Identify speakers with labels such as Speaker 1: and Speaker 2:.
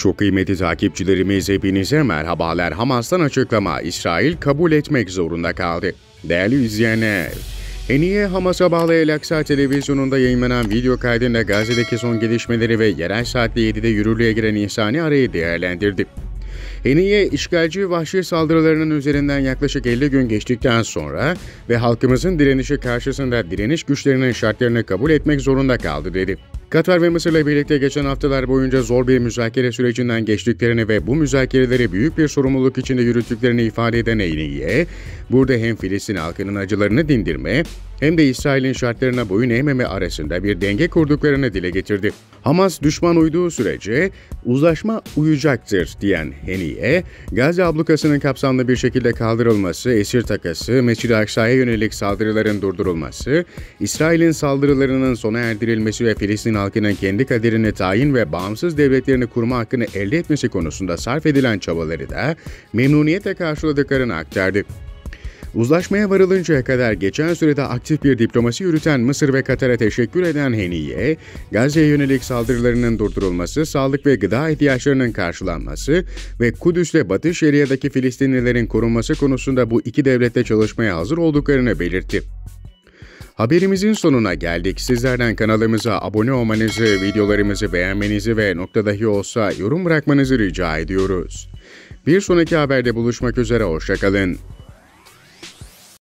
Speaker 1: Çok kıymetli takipçilerimiz hepinize merhabalar. Hamas'tan açıklama İsrail kabul etmek zorunda kaldı. Değerli izleyenler, Heniye Hamas'a bağlı El Aksa televizyonunda yayınlanan video kaydında Gazze'deki son gelişmeleri ve yerel saatte 7'de yürürlüğe giren insani arayı değerlendirdi. Heniye, işgalci vahşi saldırılarının üzerinden yaklaşık 50 gün geçtikten sonra ve halkımızın direnişi karşısında direniş güçlerinin şartlarını kabul etmek zorunda kaldı dedi. Katar ve Mısır'la birlikte geçen haftalar boyunca zor bir müzakere sürecinden geçtiklerini ve bu müzakereleri büyük bir sorumluluk içinde yürüttüklerini ifade eden Heniye, burada hem Filistin halkının acılarını dindirme hem de İsrail'in şartlarına boyun eğmeme arasında bir denge kurduklarını dile getirdi. Hamas düşman uyduğu sürece uzlaşma uyacaktır diyen Heniye, Gazze ablukasının kapsamlı bir şekilde kaldırılması, esir takası, Mescid-i Aksa'ya yönelik saldırıların durdurulması, İsrail'in saldırılarının sona erdirilmesi ve Filistin halkının kendi kaderini tayin ve bağımsız devletlerini kurma hakkını elde etmesi konusunda sarf edilen çabaları da memnuniyetle karşıladıklarını aktardı. Uzlaşmaya varılıncaya kadar geçen sürede aktif bir diplomasi yürüten Mısır ve Katar'a teşekkür eden Heniye, Gazze'ye yönelik saldırılarının durdurulması, sağlık ve gıda ihtiyaçlarının karşılanması ve Kudüs'te Batı Şeria'daki Filistinlilerin korunması konusunda bu iki devlette çalışmaya hazır olduklarını belirtti. Haberimizin sonuna geldik. Sizlerden kanalımıza abone olmanızı, videolarımızı beğenmenizi ve nokta dahi olsa yorum bırakmanızı rica ediyoruz. Bir sonraki haberde buluşmak üzere, hoşçakalın.